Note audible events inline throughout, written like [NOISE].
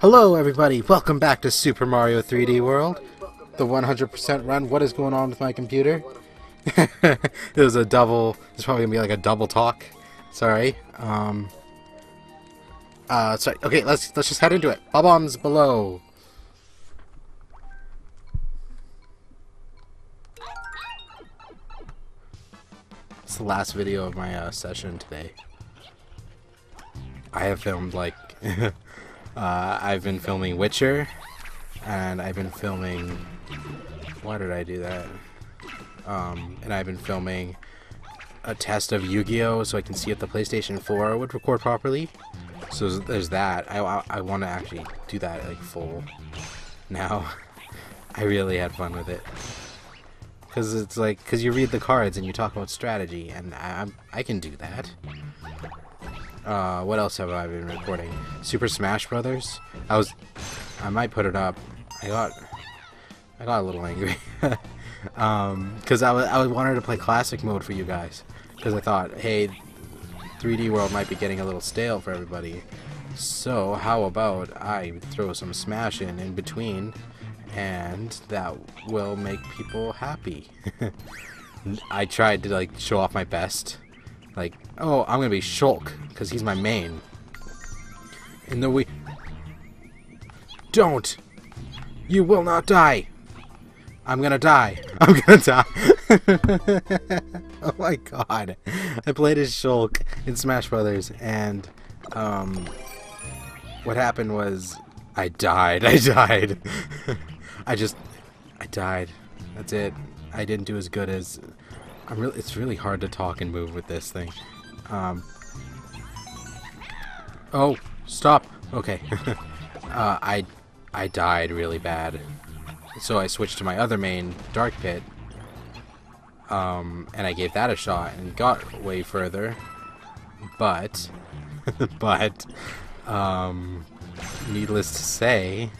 Hello everybody, welcome back to Super Mario 3D World. The 100% run. What is going on with my computer? [LAUGHS] it was a double, it's probably gonna be like a double talk. Sorry. Um, uh, sorry. Okay, let's let's just head into it. Bob-ombs below. It's the last video of my uh, session today. I have filmed like [LAUGHS] uh, I've been filming Witcher, and I've been filming. Why did I do that? Um, and I've been filming a test of Yu-Gi-Oh, so I can see if the PlayStation 4 would record properly. So there's that. I, I, I want to actually do that like full now. [LAUGHS] I really had fun with it. Because it's like, because you read the cards and you talk about strategy, and I, I can do that. Uh, what else have I been recording? Super Smash Brothers. I was, I might put it up. I got, I got a little angry, [LAUGHS] um, because I was, I wanted to play classic mode for you guys, because I thought, hey, 3D World might be getting a little stale for everybody. So how about I throw some Smash in in between, and that will make people happy. [LAUGHS] I tried to like show off my best like, oh, I'm gonna be Shulk, because he's my main. And then we... Don't! You will not die! I'm gonna die. [LAUGHS] I'm gonna die. [LAUGHS] oh my god. I played as Shulk in Smash Brothers, and, um... What happened was... I died. [LAUGHS] I died. I just... I died. That's it. I didn't do as good as I'm really, it's really hard to talk and move with this thing. Um, oh, stop. Okay. [LAUGHS] uh, I, I died really bad. So I switched to my other main, Dark Pit. Um, and I gave that a shot and got way further. But, [LAUGHS] but, um, needless to say,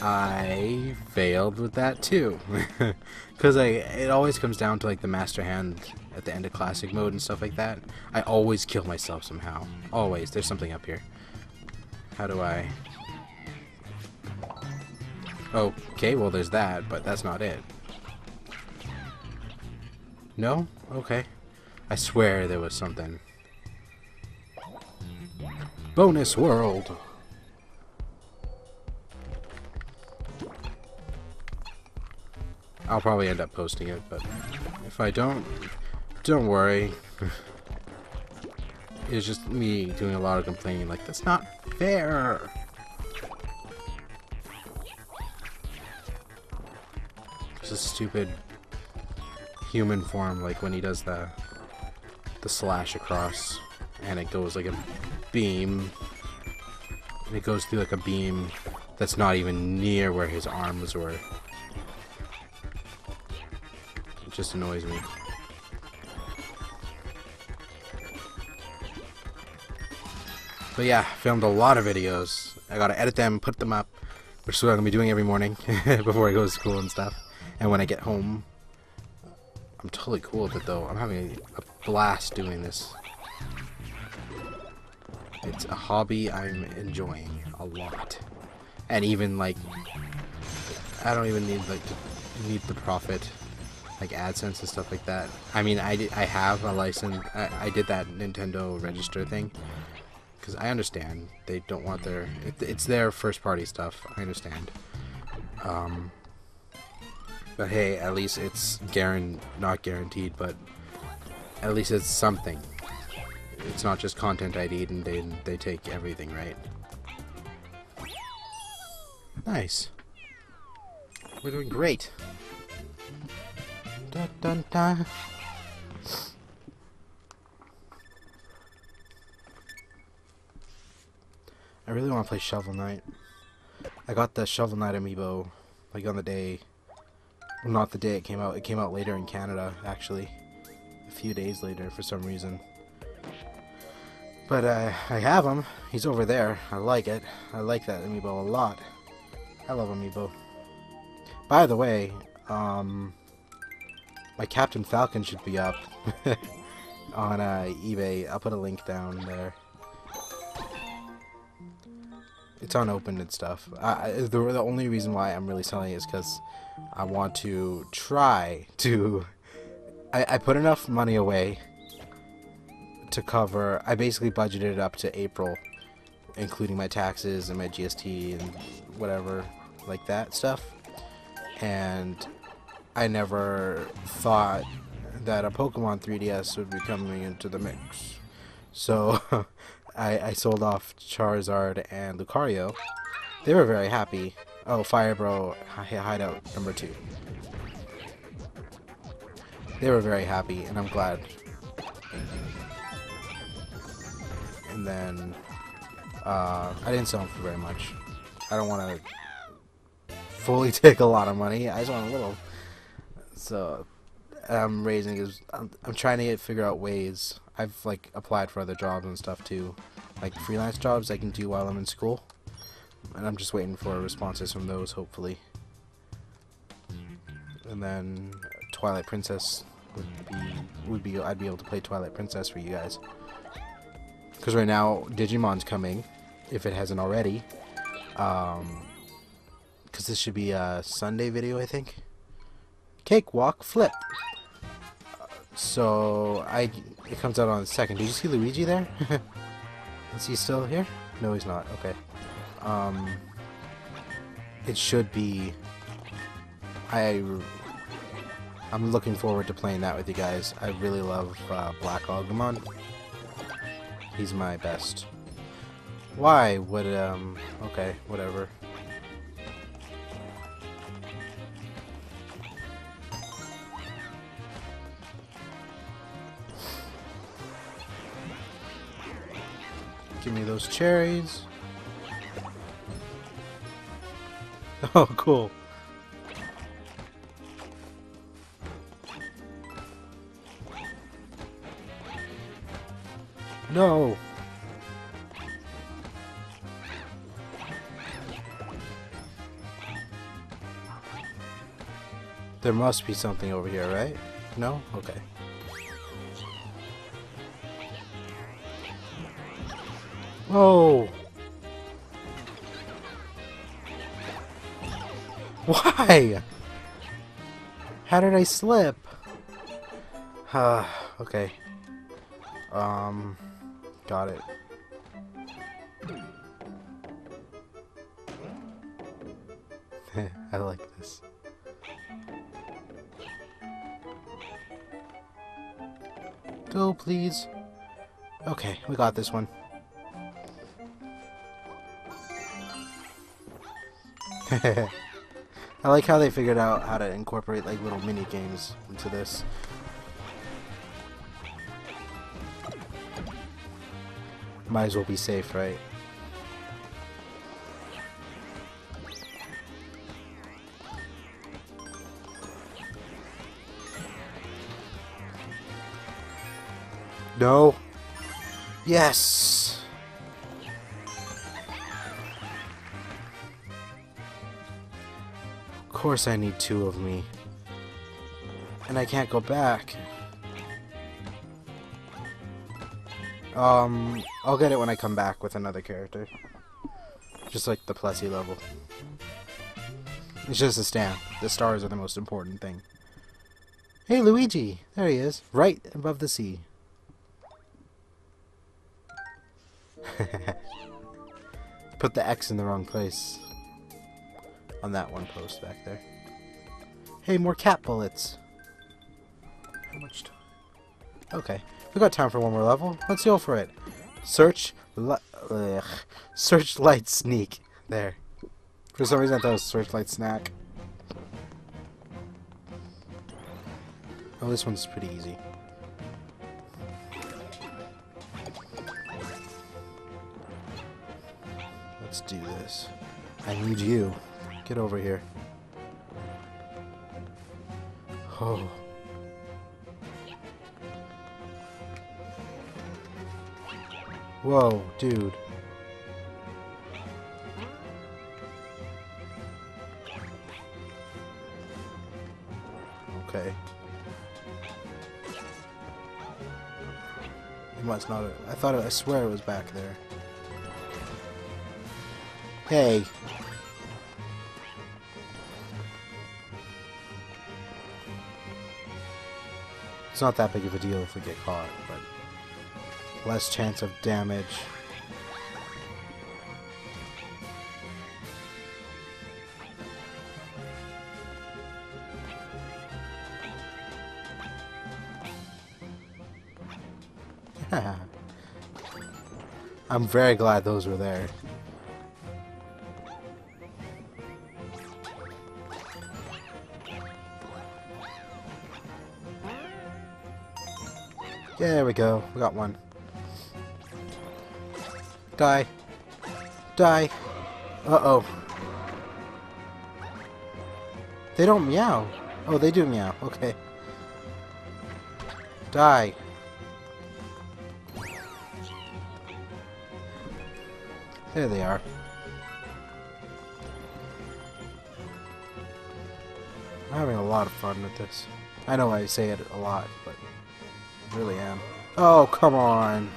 I failed with that too. [LAUGHS] Because I, it always comes down to like the master hand at the end of classic mode and stuff like that. I always kill myself somehow. Always. There's something up here. How do I... Okay, well there's that, but that's not it. No? Okay. I swear there was something. Bonus world! I'll probably end up posting it, but if I don't, don't worry. [LAUGHS] it's just me doing a lot of complaining, like, that's not fair! It's a stupid human form, like when he does the, the slash across, and it goes like a beam, and it goes through like a beam that's not even near where his arms were. Just annoys me. But yeah, filmed a lot of videos. I gotta edit them, put them up, which is what I'm gonna be doing every morning [LAUGHS] before I go to school and stuff. And when I get home, I'm totally cool with it though. I'm having a, a blast doing this. It's a hobby I'm enjoying a lot. And even like, I don't even need like to need the profit like AdSense and stuff like that. I mean, I, did, I have a license. I, I did that Nintendo register thing because I understand they don't want their. It, it's their first party stuff. I understand. Um, but hey, at least it's guaran not guaranteed, but at least it's something. It's not just content ID and they they take everything, right? Nice. We're doing great. Dun, dun, dun. I really want to play Shovel Knight. I got the Shovel Knight amiibo like on the day, well, not the day it came out. It came out later in Canada, actually, a few days later for some reason. But uh, I have him. He's over there. I like it. I like that amiibo a lot. I love amiibo. By the way, um, my Captain Falcon should be up [LAUGHS] on uh, eBay. I'll put a link down there. it's unopened and stuff. The, the only reason why I'm really selling it is because I want to try to. I, I put enough money away to cover. I basically budgeted it up to April, including my taxes and my GST and whatever like that stuff. And I never thought that a Pokemon 3DS would be coming into the mix. So [LAUGHS] I, I sold off Charizard and Lucario. They were very happy. Oh, Firebro Hideout number two. They were very happy, and I'm glad. And then, uh, I didn't sell them for very much. I don't want to fully [LAUGHS] take a lot of money. I just want a little. So, I'm raising is I'm, I'm trying to get, figure out ways. I've like applied for other jobs and stuff too, like freelance jobs I can do while I'm in school, and I'm just waiting for responses from those hopefully. And then Twilight Princess would be would be I'd be able to play Twilight Princess for you guys. Because right now Digimon's coming, if it hasn't already. Um, because this should be a Sunday video I think. Cakewalk Flip. So I it comes out on the second. Did you see Luigi there? [LAUGHS] Is he still here? No, he's not. Okay. Um, it should be. I. I'm looking forward to playing that with you guys. I really love uh, Black Agumon. He's my best. Why would um? Okay, whatever. Give me those cherries. [LAUGHS] Oh, cool. No. There must be something over here, right? No? Okay. Oh! Why? How did I slip? Ah, [SIGHS] okay. Um, got it. [LAUGHS] I like this. Go, please. Okay, we got this one. [LAUGHS] I like how they figured out how to incorporate like little mini games into this. Might as well be safe, right? No. Yes. Course I need two of me. And I can't go back. Um, I'll get it when I come back with another character. Just like the Plessie level. It's just a stamp. The stars are the most important thing. Hey, Luigi! There he is, right above the sea. [LAUGHS] Put the X in the wrong place on that one post back there. Hey, more cat bullets. How much time? Okay, we got time for one more level. Let's go for it. Search, ugh, searchlight sneak. There. For some reason, I thought it was searchlight snack. Oh, this one's pretty easy. Let's do this. I need you. Get over here. Oh. Whoa, dude. Okay. It must not have, I thought, I swear it was back there. Hey. It's not that big of a deal if we get caught, but less chance of damage. [LAUGHS] I'm very glad those were there. There we go. We got one. Die. Die. Uh-oh. They don't meow. Oh, they do meow. Okay. Die. There they are. I'm having a lot of fun with this. I know I say it a lot, but Really am. Oh, come on!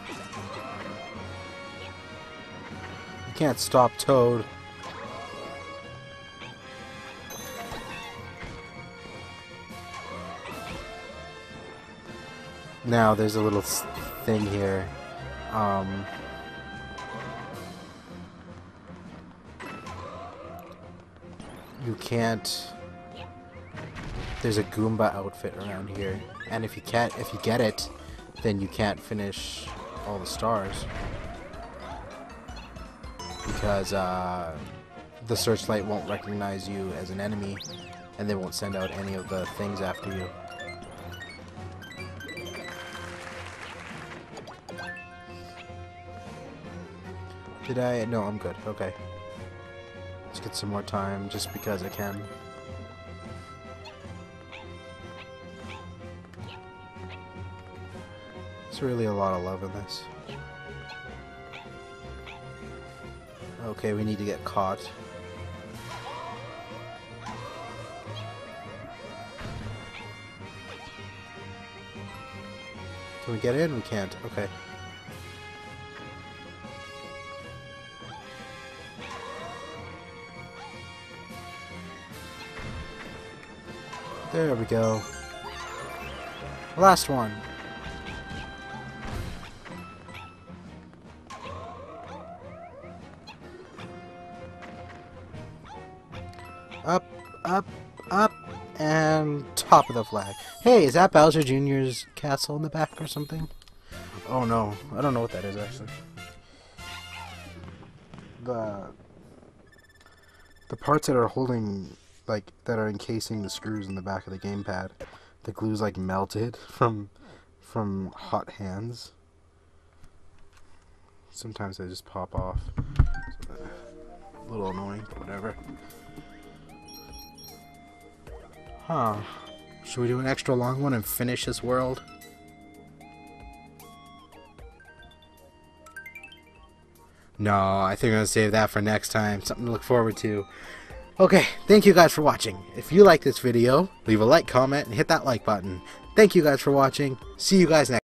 You can't stop Toad. Now, there's a little thing here. Um... You can't... There's a Goomba outfit around here. And if you can't, if you get it, then you can't finish all the stars. Because, uh, the searchlight won't recognize you as an enemy, and they won't send out any of the things after you. Did I? No, I'm good. Okay. Let's get some more time, just because I can. Really a lot of love in this. Okay, we need to get caught. Can we get in? We can't. Okay. There we go. Last one. Up, up, up, and top of the flag. Hey, is that Bowser Jr.'s castle in the back or something? Oh no, I don't know what that is actually. The the parts that are holding, like, that are encasing the screws in the back of the gamepad, the glue's like melted from from hot hands. Sometimes they just pop off. Uh, a little annoying, but whatever. Huh. Should we do an extra long one and finish this world? No, I think I'm going to save that for next time. Something to look forward to. Okay, thank you guys for watching. If you like this video, leave a like, comment, and hit that like button. Thank you guys for watching. See you guys next